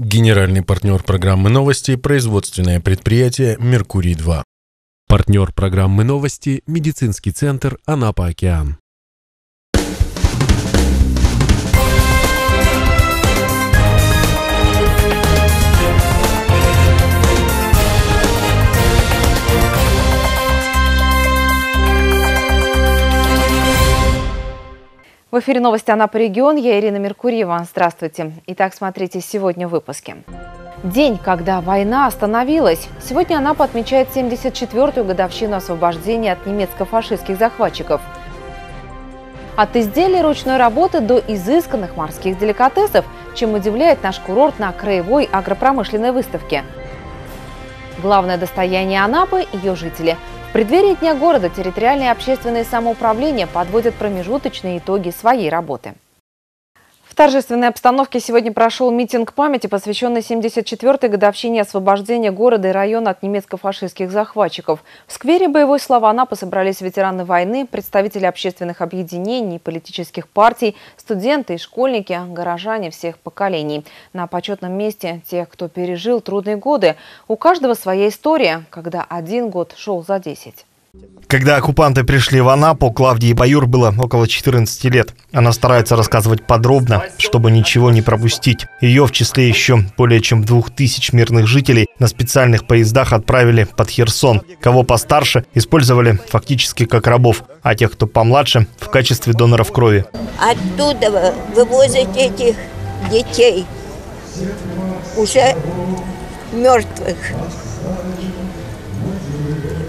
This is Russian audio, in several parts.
Генеральный партнер программы новости – производственное предприятие «Меркурий-2». Партнер программы новости – медицинский центр «Анапа-Океан». В эфире новости Анапа регион. Я Ирина Меркурьева. Здравствуйте. Итак, смотрите сегодня в выпуске. День, когда война остановилась. Сегодня Анапа отмечает 74-ю годовщину освобождения от немецко-фашистских захватчиков. От изделий ручной работы до изысканных морских деликатесов, чем удивляет наш курорт на краевой агропромышленной выставке. Главное достояние Анапы – ее жители – преддверии Дня города территориальное общественное самоуправление подводят промежуточные итоги своей работы. Торжественной обстановке сегодня прошел митинг памяти, посвященный 74-й годовщине освобождения города и района от немецко-фашистских захватчиков. В сквере «Боевой слова Анапы» собрались ветераны войны, представители общественных объединений, политических партий, студенты и школьники, горожане всех поколений. На почетном месте те, кто пережил трудные годы. У каждого своя история, когда один год шел за 10. Когда оккупанты пришли в Анапу, Клавдии Баюр было около 14 лет. Она старается рассказывать подробно, чтобы ничего не пропустить. Ее, в числе еще более чем двух тысяч мирных жителей, на специальных поездах отправили под Херсон. Кого постарше, использовали фактически как рабов, а тех, кто помладше, в качестве доноров крови. Оттуда вывозят этих детей, уже мертвых.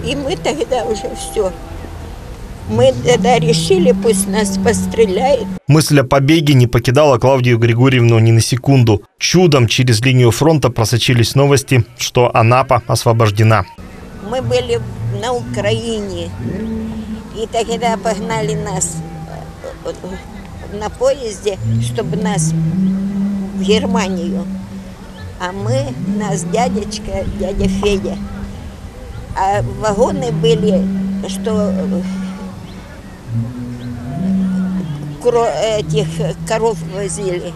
И мы тогда уже все. Мы тогда решили, пусть нас постреляет. Мысль о побеге не покидала Клавдию Григорьевну ни на секунду. Чудом через линию фронта просочились новости, что Анапа освобождена. Мы были на Украине, и тогда погнали нас э, на поезде, чтобы нас в Германию. А мы, нас дядечка, дядя Федя, а вагоны были, что этих коров возили.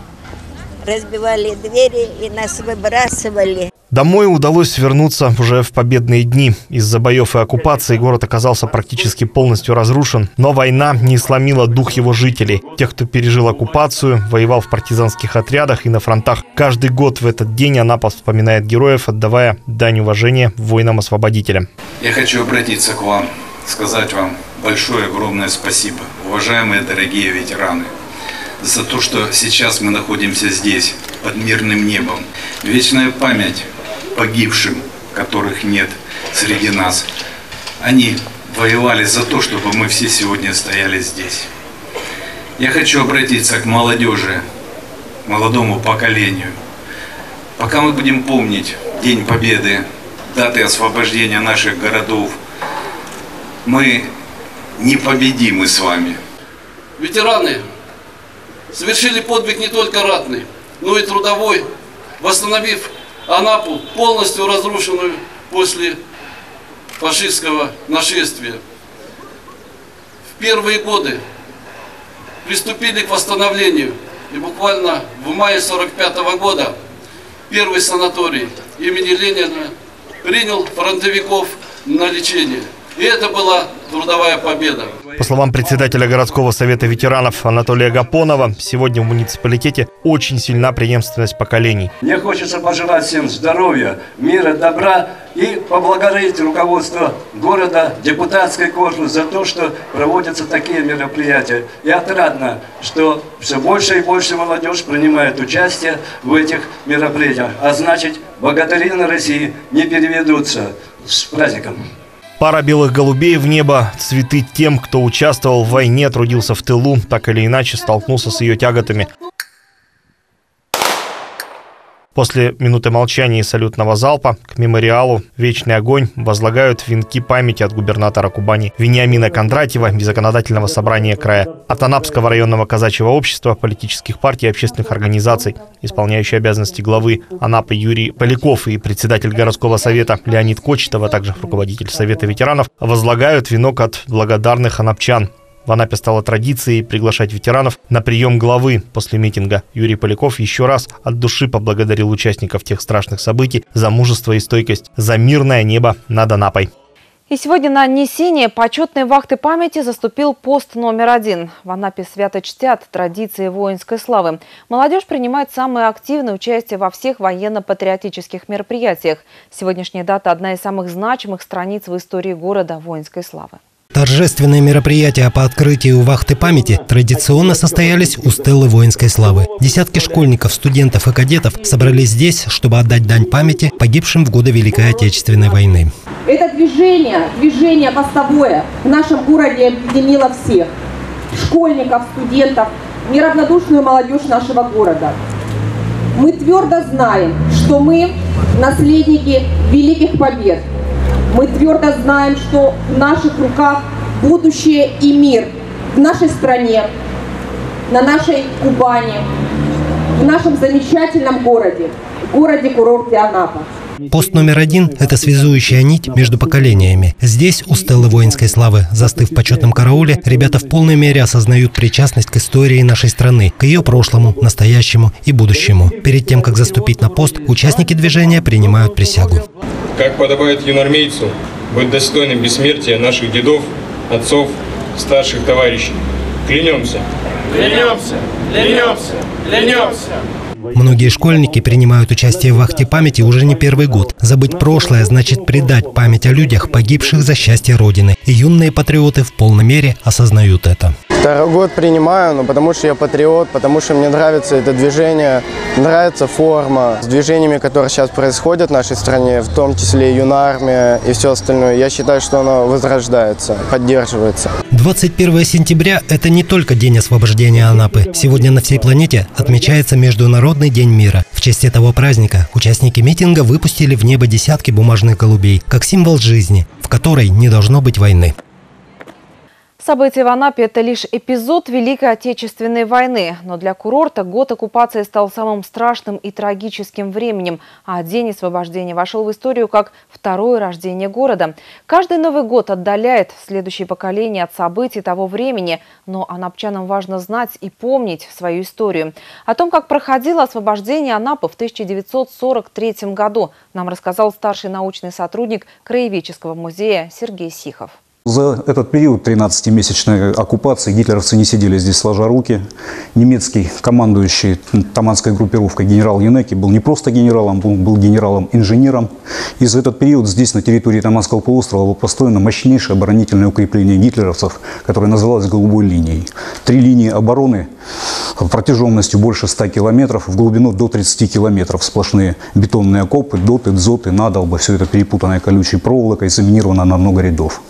Разбивали двери и нас выбрасывали. Домой удалось вернуться уже в победные дни. Из-за боев и оккупации город оказался практически полностью разрушен. Но война не сломила дух его жителей. Тех, кто пережил оккупацию, воевал в партизанских отрядах и на фронтах. Каждый год в этот день Анапа вспоминает героев, отдавая дань уважения воинам-освободителям. Я хочу обратиться к вам, сказать вам большое, огромное спасибо, уважаемые дорогие ветераны, за то, что сейчас мы находимся здесь, под мирным небом. Вечная память погибшим, которых нет среди нас. Они воевали за то, чтобы мы все сегодня стояли здесь. Я хочу обратиться к молодежи, молодому поколению. Пока мы будем помнить День Победы, даты освобождения наших городов, мы непобедимы с вами. Ветераны совершили подвиг не только ратный, но и трудовой, восстановив Анапу, полностью разрушенную после фашистского нашествия. В первые годы приступили к восстановлению. И буквально в мае 45 -го года первый санаторий имени Ленина принял фронтовиков на лечение. И это была трудовая победа. По словам председателя городского совета ветеранов Анатолия Гапонова, сегодня в муниципалитете очень сильна преемственность поколений. Мне хочется пожелать всем здоровья, мира, добра и поблагодарить руководство города, депутатской корпус за то, что проводятся такие мероприятия. И отрадно, что все больше и больше молодежь принимает участие в этих мероприятиях. А значит, благодари на России не переведутся. С праздником! Пара белых голубей в небо, цветы тем, кто участвовал в войне, трудился в тылу, так или иначе столкнулся с ее тяготами. После минуты молчания и салютного залпа к мемориалу «Вечный огонь» возлагают венки памяти от губернатора Кубани Вениамина Кондратьева и законодательного собрания края, от Анапского районного казачьего общества, политических партий и общественных организаций, исполняющий обязанности главы Анапы Юрий Поляков и председатель городского совета Леонид Кочетов, а также руководитель Совета ветеранов, возлагают венок от благодарных анапчан В Анапе стало традицией приглашать ветеранов на прием главы после митинга. Юрий Поляков еще раз от души поблагодарил участников тех страшных событий за мужество и стойкость, за мирное небо над Анапой. И сегодня на несение почетной вахты памяти заступил пост номер один. В Анапе свято чтят традиции воинской славы. Молодежь принимает самое активное участие во всех военно-патриотических мероприятиях. Сегодняшняя дата – одна из самых значимых страниц в истории города воинской славы. Торжественные мероприятия по открытию вахты памяти традиционно состоялись у стелы воинской славы. Десятки школьников, студентов и кадетов собрались здесь, чтобы отдать дань памяти погибшим в годы Великой Отечественной войны. Это движение, движение постовое в нашем городе объединило всех. Школьников, студентов, неравнодушную молодежь нашего города. Мы твердо знаем, что мы наследники великих побед – мы твердо знаем, что в наших руках будущее и мир в нашей стране, на нашей Кубани, в нашем замечательном городе, городе-курорте Анапа. Пост номер один – это связующая нить между поколениями. Здесь, у стелы воинской славы, застыв в почетном карауле, ребята в полной мере осознают причастность к истории нашей страны, к ее прошлому, настоящему и будущему. Перед тем, как заступить на пост, участники движения принимают присягу как подобает юнормейцу, быть достойным бессмертия наших дедов, отцов, старших товарищей. Клянемся. Клянемся, клянемся, клянемся. Многие школьники принимают участие в вахте памяти уже не первый год. Забыть прошлое значит предать память о людях, погибших за счастье Родины. И юные патриоты в полной мере осознают это. Второй год принимаю, но потому что я патриот, потому что мне нравится это движение, нравится форма. С движениями, которые сейчас происходят в нашей стране, в том числе юнармия и все остальное, я считаю, что оно возрождается, поддерживается. 21 сентября – это не только День освобождения Анапы. Сегодня на всей планете отмечается Международный день мира. В честь этого праздника участники митинга выпустили в небо десятки бумажных голубей, как символ жизни, в которой не должно быть войны. События в Анапе – это лишь эпизод Великой Отечественной войны. Но для курорта год оккупации стал самым страшным и трагическим временем, а День освобождения вошел в историю как второе рождение города. Каждый Новый год отдаляет следующее поколение от событий того времени, но анапчанам важно знать и помнить свою историю. О том, как проходило освобождение Анапы в 1943 году, нам рассказал старший научный сотрудник Краеведческого музея Сергей Сихов. За этот период 13-месячной оккупации гитлеровцы не сидели здесь сложа руки. Немецкий командующий таманской группировкой генерал Янеки был не просто генералом, был, был генералом-инженером. И за этот период здесь, на территории Таманского полуострова, было построено мощнейшее оборонительное укрепление гитлеровцев, которое называлось «Голубой линией». Три линии обороны протяженностью больше 100 километров, в глубину до 30 километров. Сплошные бетонные окопы, доты, дзоты, надолбы. Все это перепутанное колючей проволокой, заминировано на много рядов.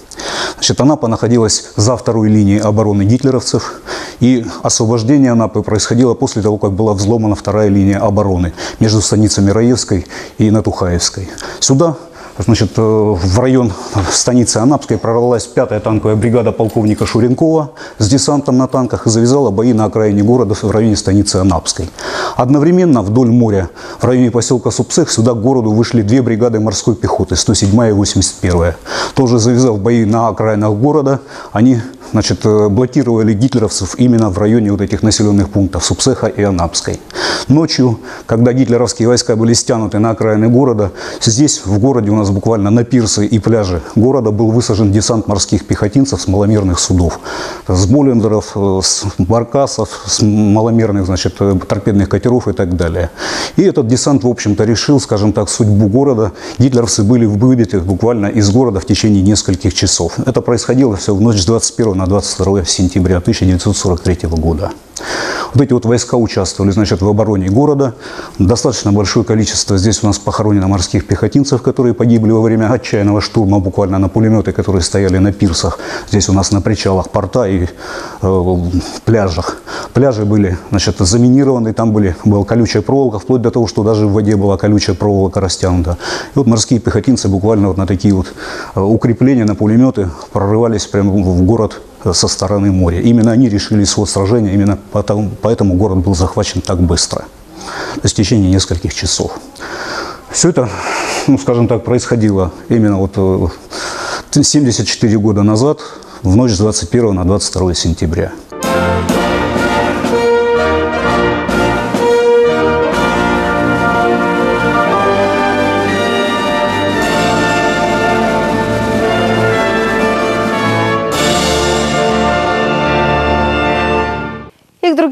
Значит, Анапа находилась за второй линией обороны гитлеровцев, и освобождение Анапы происходило после того, как была взломана вторая линия обороны между станицами Раевской и Натухаевской. Сюда Значит, э, в район станицы Анапской прорвалась пятая танковая бригада полковника Шуренкова с десантом на танках и завязала бои на окраине города в районе станицы Анапской. Одновременно вдоль моря в районе поселка Супцех сюда к городу вышли две бригады морской пехоты, 107 и 81. Тоже завязав бои на окраинах города, они значит, э, блокировали гитлеровцев именно в районе вот этих населенных пунктов Супсеха и Анапской. Ночью, когда гитлеровские войска были стянуты на окраины города, здесь, в городе у нас буквально на пирсы и пляжи города был высажен десант морских пехотинцев с маломерных судов. С Боллендеров, э, с Баркасов, с маломерных, значит, э, торпедных катеров и так далее. И этот десант, в общем-то, решил, скажем так, судьбу города. Гитлеровцы были выбиты буквально из города в течение нескольких часов. Это происходило все в ночь с 21 на 22 сентября 1943 года. Вот эти вот войска участвовали, значит, в обороне города. Достаточно большое количество здесь у нас похоронено морских пехотинцев, которые погибли во время отчаянного штурма, буквально на пулеметы, которые стояли на пирсах. Здесь у нас на причалах порта и э, пляжах. Пляжи были, значит, заминированы, там были, была колючая проволока, вплоть до того, что даже в воде была колючая проволока растянута. И вот морские пехотинцы буквально вот на такие вот э, укрепления, на пулеметы прорывались прямо в город со стороны моря. Именно они решили исход сражения, именно поэтому, поэтому город был захвачен так быстро, то есть в течение нескольких часов. Все это, ну, скажем так, происходило именно вот 74 э, года назад, в ночь с 21 на 22 сентября.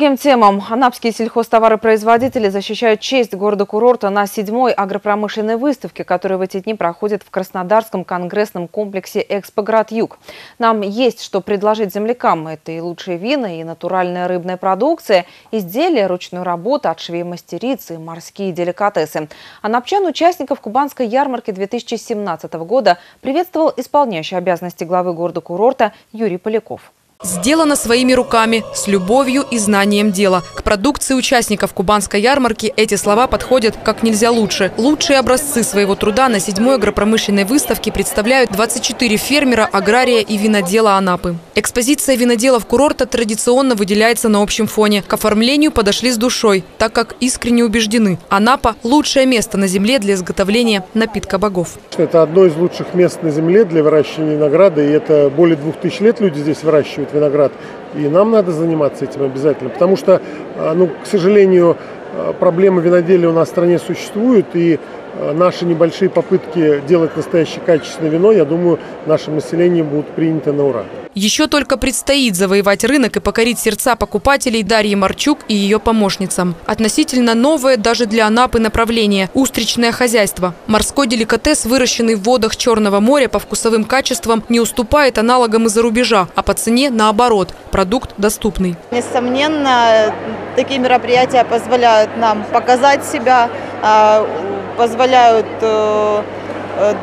Другим темам. Анапские сельхозтоваропроизводители защищают честь города-курорта на седьмой агропромышленной выставке, которая в эти дни проходит в Краснодарском конгрессном комплексе «Экспоград-Юг». Нам есть что предложить землякам. Это и лучшие вина, и натуральная рыбная продукция, изделия ручной работы от швей-мастерицы, и морские деликатесы. Анапчан участников Кубанской ярмарки 2017 года приветствовал исполняющий обязанности главы города-курорта Юрий Поляков. Сделано своими руками, с любовью и знанием дела. К продукции участников Кубанской ярмарки эти слова подходят как нельзя лучше. Лучшие образцы своего труда на седьмой агропромышленной выставке представляют 24 фермера, агрария и винодела Анапы. Экспозиция виноделов курорта традиционно выделяется на общем фоне. К оформлению подошли с душой, так как искренне убеждены – Анапа – лучшее место на земле для изготовления напитка богов. Это одно из лучших мест на земле для выращивания винограда, и это более двух тысяч лет люди здесь выращивают виноград. И нам надо заниматься этим обязательно, потому что, ну, к сожалению, проблемы виноделия у нас в стране существуют, и наши небольшие попытки делать настоящее качественное вино, я думаю, нашим населением будут приняты на ура. Еще только предстоит завоевать рынок и покорить сердца покупателей Дарьи Марчук и ее помощницам. Относительно новое даже для Анапы направление – устричное хозяйство. Морской деликатес, выращенный в водах Черного моря по вкусовым качествам, не уступает аналогам из-за рубежа, а по цене наоборот – продукт доступный. Несомненно, такие мероприятия позволяют нам показать себя, позволяют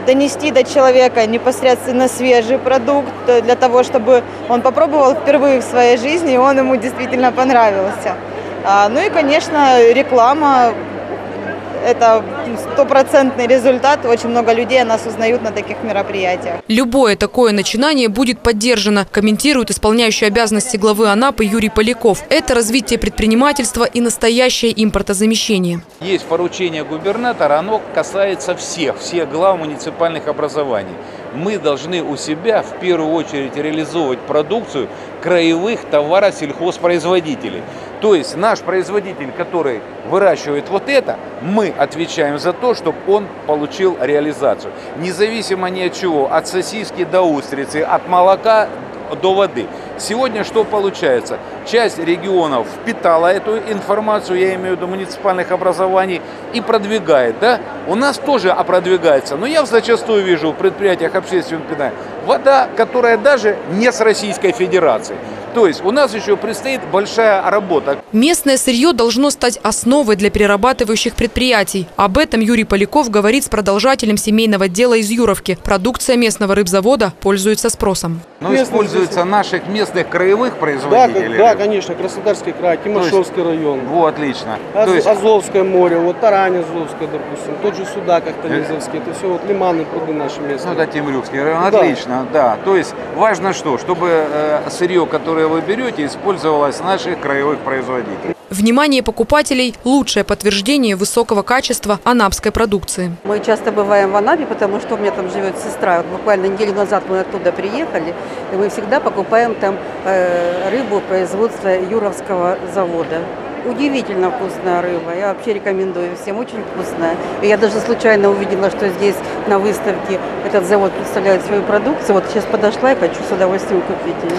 донести до человека непосредственно свежий продукт для того, чтобы он попробовал впервые в своей жизни, и он ему действительно понравился. Ну и, конечно, реклама это стопроцентный результат. Очень много людей о нас узнают на таких мероприятиях. Любое такое начинание будет поддержано, комментирует исполняющий обязанности главы Анапы Юрий Поляков. Это развитие предпринимательства и настоящее импортозамещение. Есть поручение губернатора, оно касается всех, всех глав муниципальных образований. Мы должны у себя в первую очередь реализовывать продукцию краевых товаросельхозпроизводителей. То есть наш производитель, который выращивает вот это, мы отвечаем за то, чтобы он получил реализацию. Независимо ни от чего, от сосиски до устрицы, от молока до воды. Сегодня что получается? Часть регионов впитала эту информацию, я имею в виду муниципальных образований, и продвигает. Да? У нас тоже продвигается. Но я зачастую вижу в предприятиях общественного питания вода, которая даже не с Российской Федерации. То есть у нас еще предстоит большая работа. Местное сырье должно стать основой для перерабатывающих предприятий. Об этом Юрий Поляков говорит с продолжателем семейного дела из Юровки. Продукция местного рыбзавода пользуется спросом. Но используется наших местных краевых производителей? Да, да конечно. Краснодарский край, Тимошевский район. Вот, отлично. Аз, То есть... Азовское море, вот Тарань Азовская, допустим. Тот же Судак Ахтанизовский. Это все вот лиманы, пруды наши местные. Ну, это Темрюкский район. Отлично, да. да. То есть важно что? Чтобы э, сырье, которое вы берете, использовалось наших краевых производителей. Внимание покупателей – лучшее подтверждение высокого качества анапской продукции. Мы часто бываем в Анапе, потому что у меня там живет сестра. Вот буквально неделю назад мы оттуда приехали, и мы всегда покупаем там э, рыбу производства Юровского завода. Удивительно вкусная рыба. Я вообще рекомендую всем. Очень вкусная. И я даже случайно увидела, что здесь на выставке этот завод представляет свою продукцию. Вот сейчас подошла и хочу с удовольствием купить ее.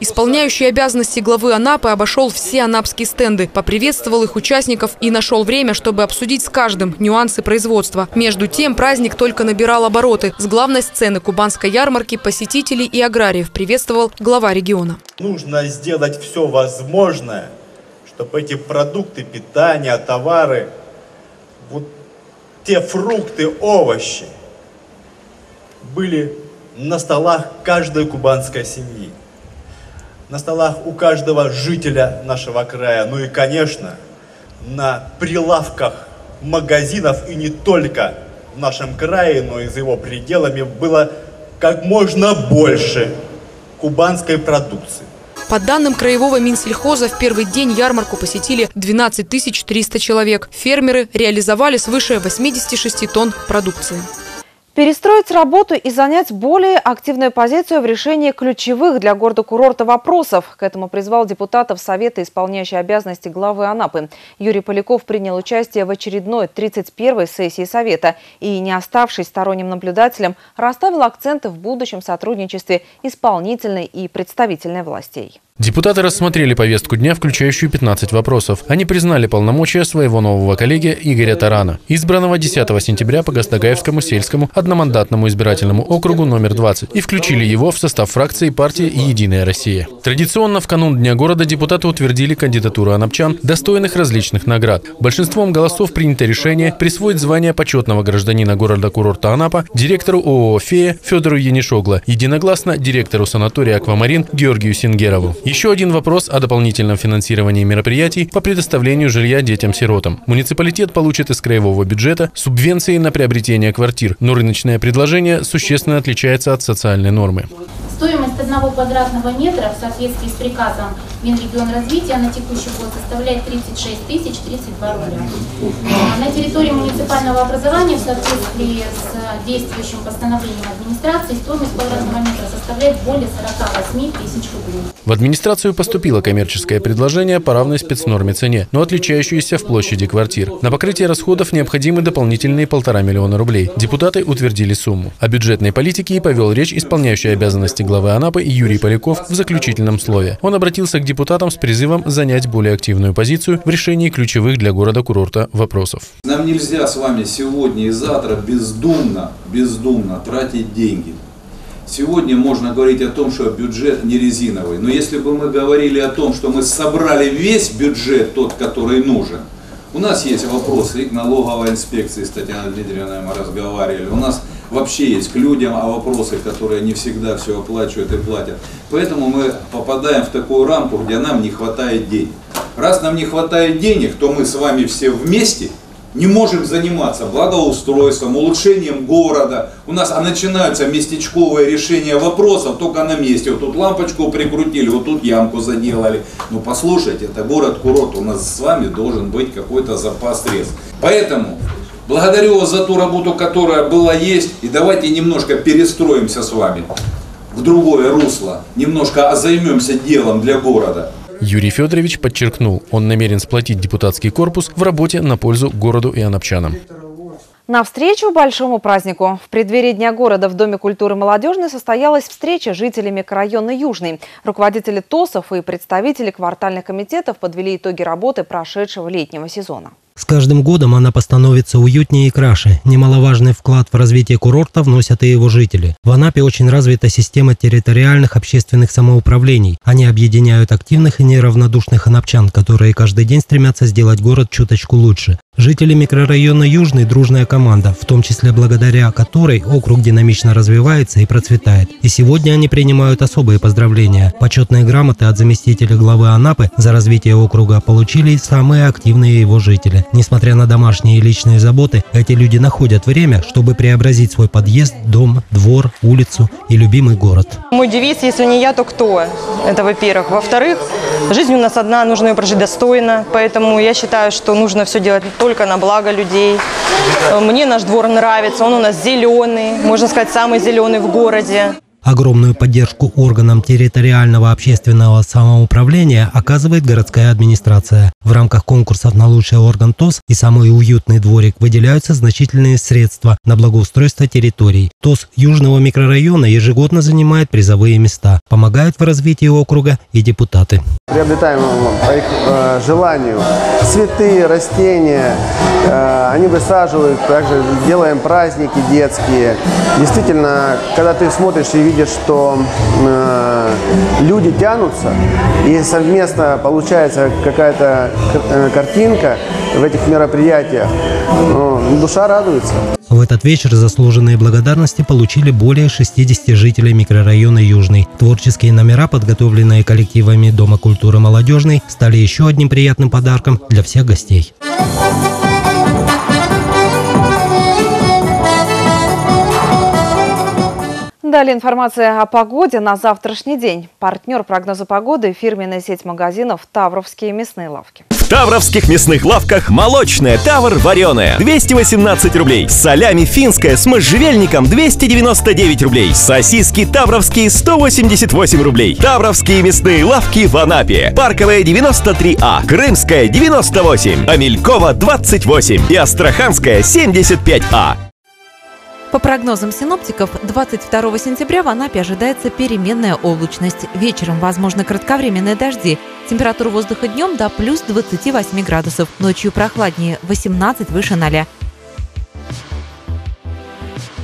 Исполняющий обязанности главы Анапы обошел все анапские стенды, поприветствовал их участников и нашел время, чтобы обсудить с каждым нюансы производства. Между тем, праздник только набирал обороты. С главной сцены кубанской ярмарки посетителей и аграриев приветствовал глава региона. Нужно сделать все возможное, чтобы эти продукты питания, товары, вот те фрукты, овощи были на столах каждой кубанской семьи на столах у каждого жителя нашего края, ну и, конечно, на прилавках магазинов и не только в нашем крае, но и за его пределами было как можно больше кубанской продукции. По данным Краевого Минсельхоза, в первый день ярмарку посетили 12 300 человек. Фермеры реализовали свыше 86 тонн продукции. Перестроить работу и занять более активную позицию в решении ключевых для города-курорта вопросов. К этому призвал депутатов Совета, исполняющий обязанности главы Анапы. Юрий Поляков принял участие в очередной 31-й сессии Совета и, не оставшись сторонним наблюдателем, расставил акценты в будущем сотрудничестве исполнительной и представительной властей. Депутаты рассмотрели повестку дня, включающую 15 вопросов. Они признали полномочия своего нового коллеги Игоря Тарана, избранного 10 сентября по Гастагаевскому сельскому одномандатному избирательному округу номер 20, и включили его в состав фракции партии «Единая Россия». Традиционно в канун Дня города депутаты утвердили кандидатуру анапчан, достойных различных наград. Большинством голосов принято решение присвоить звание почетного гражданина города-курорта Анапа директору ООО «Фея» Федору Янишогло, единогласно директору санатория «Аквамарин» Георгию Сингерову. Еще один вопрос о дополнительном финансировании мероприятий по предоставлению жилья детям-сиротам. Муниципалитет получит из краевого бюджета субвенции на приобретение квартир, но рыночное предложение существенно отличается от социальной нормы. Стоимость одного квадратного метра в соответствии с приказом Минрегионразвития на текущий год составляет 36 тысяч 32 рубля. На территории муниципального образования в соответствии с действующим постановлением администрации стоимость квадратного метра составляет более 48 тысяч рублей. В администрацию поступило коммерческое предложение по равной спецнорме цене, но отличающееся в площади квартир. На покрытие расходов необходимы дополнительные полтора миллиона рублей. Депутаты утвердили сумму. О бюджетной политике и повел речь исполняющий обязанности главы Анапы Юрий Поляков в заключительном слове. Он обратился к депутатам с призывом занять более активную позицию в решении ключевых для города-курорта вопросов. Нам нельзя с вами сегодня и завтра бездумно, бездумно тратить деньги. Сегодня можно говорить о том, что бюджет не резиновый. Но если бы мы говорили о том, что мы собрали весь бюджет, тот, который нужен, у нас есть вопросы и к налоговой инспекции, с Татьяной Дмитриевной мы разговаривали. У нас вообще есть к людям а вопросы, которые не всегда все оплачивают и платят. Поэтому мы попадаем в такую рамку, где нам не хватает денег. Раз нам не хватает денег, то мы с вами все вместе – не можем заниматься благоустройством, улучшением города. У нас а начинаются местечковые решения вопросов только на месте. Вот тут лампочку прикрутили, вот тут ямку заделали. Ну послушайте, это город-курорт, у нас с вами должен быть какой-то запас средств. Поэтому благодарю вас за ту работу, которая была есть. И давайте немножко перестроимся с вами в другое русло. Немножко займемся делом для города. Юрий Федорович подчеркнул, он намерен сплотить депутатский корпус в работе на пользу городу и анапчанам. На встречу большому празднику. В преддверии Дня города в Доме культуры молодежной состоялась встреча с жителями микрорайона Южный. Руководители ТОСов и представители квартальных комитетов подвели итоги работы прошедшего летнего сезона. С каждым годом она становится уютнее и краше. Немаловажный вклад в развитие курорта вносят и его жители. В Анапе очень развита система территориальных общественных самоуправлений. Они объединяют активных и неравнодушных анапчан, которые каждый день стремятся сделать город чуточку лучше. Жители микрорайона Южный – дружная команда, в том числе благодаря которой округ динамично развивается и процветает. И сегодня они принимают особые поздравления. Почетные грамоты от заместителя главы Анапы за развитие округа получили самые активные его жители. Несмотря на домашние и личные заботы, эти люди находят время, чтобы преобразить свой подъезд, дом, двор, улицу и любимый город. Мой девиз «Если не я, то кто?» Это во-первых. Во-вторых, жизнь у нас одна, нужно ее прожить достойно. Поэтому я считаю, что нужно все делать только на благо людей. Мне наш двор нравится, он у нас зеленый, можно сказать, самый зеленый в городе. Огромную поддержку органам территориального общественного самоуправления оказывает городская администрация. В рамках конкурсов на лучший орган ТОС и самый уютный дворик выделяются значительные средства на благоустройство территорий. ТОС Южного микрорайона ежегодно занимает призовые места. Помогают в развитии округа и депутаты. Приобретаем по их э, желанию цветы, растения. Э, они высаживают, также делаем праздники детские. Действительно, когда ты смотришь и видишь видишь, что э, люди тянутся, и совместно получается какая-то э, картинка в этих мероприятиях, ну, душа радуется. В этот вечер заслуженные благодарности получили более 60 жителей микрорайона Южный. Творческие номера, подготовленные коллективами Дома культуры молодежной, стали еще одним приятным подарком для всех гостей. Далее информация о погоде на завтрашний день. Партнер прогноза погоды – фирменная сеть магазинов «Тавровские мясные лавки». В Тавровских мясных лавках молочная Тавр вареная 218 рублей. Солями финская с можжевельником 299 рублей. Сосиски тавровские 188 рублей. Тавровские мясные лавки в Анапе. Парковая 93А, Крымская 98, Амелькова 28 и Астраханская 75А. По прогнозам синоптиков, 22 сентября в Анапе ожидается переменная облачность. Вечером возможны кратковременные дожди. Температура воздуха днем до плюс 28 градусов. Ночью прохладнее, 18 выше 0.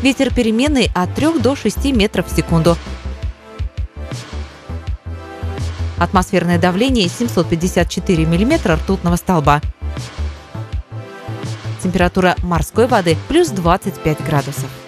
Ветер переменный от 3 до 6 метров в секунду. Атмосферное давление 754 миллиметра ртутного столба. Температура морской воды плюс 25 градусов.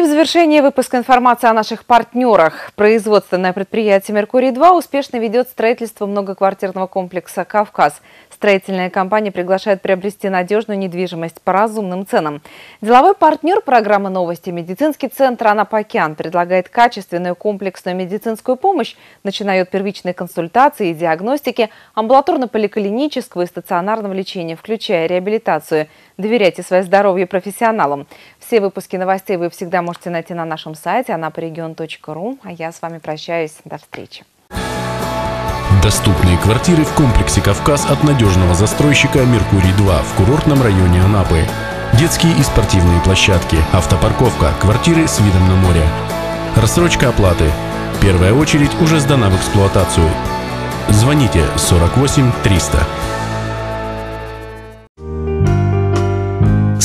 И в завершение выпуска информации о наших партнерах. Производственное предприятие «Меркурий-2» успешно ведет строительство многоквартирного комплекса «Кавказ». Строительная компания приглашает приобрести надежную недвижимость по разумным ценам. Деловой партнер программы «Новости» медицинский центр «Анапокян» предлагает качественную комплексную медицинскую помощь, начиная от первичной консультации и диагностики, амбулаторно-поликлинического и стационарного лечения, включая реабилитацию. Доверяйте свое здоровье профессионалам. Все выпуски новостей вы всегда можете найти на нашем сайте anaporegion.ru. А я с вами прощаюсь. До встречи. Доступные квартиры в комплексе «Кавказ» от надежного застройщика «Меркурий-2» в курортном районе Анапы. Детские и спортивные площадки, автопарковка, квартиры с видом на море. Рассрочка оплаты. Первая очередь уже сдана в эксплуатацию. Звоните 48 300.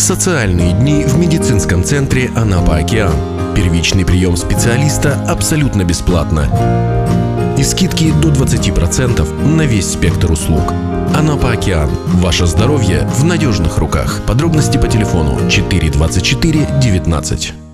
Социальные дни в медицинском центре «Анапа-Океан». Первичный прием специалиста абсолютно бесплатно и скидки до 20% на весь спектр услуг. Анапа Океан. Ваше здоровье в надежных руках. Подробности по телефону 424 19.